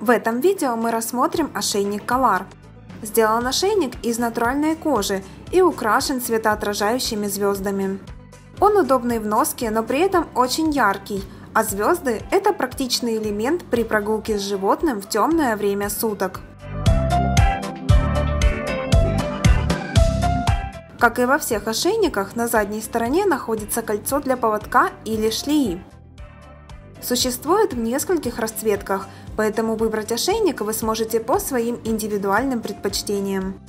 В этом видео мы рассмотрим ошейник Колар. Сделан ошейник из натуральной кожи и украшен светоотражающими звездами. Он удобный в носке, но при этом очень яркий, а звезды – это практичный элемент при прогулке с животным в темное время суток. Как и во всех ошейниках, на задней стороне находится кольцо для поводка или шлеи. Существует в нескольких расцветках, поэтому выбрать ошейник вы сможете по своим индивидуальным предпочтениям.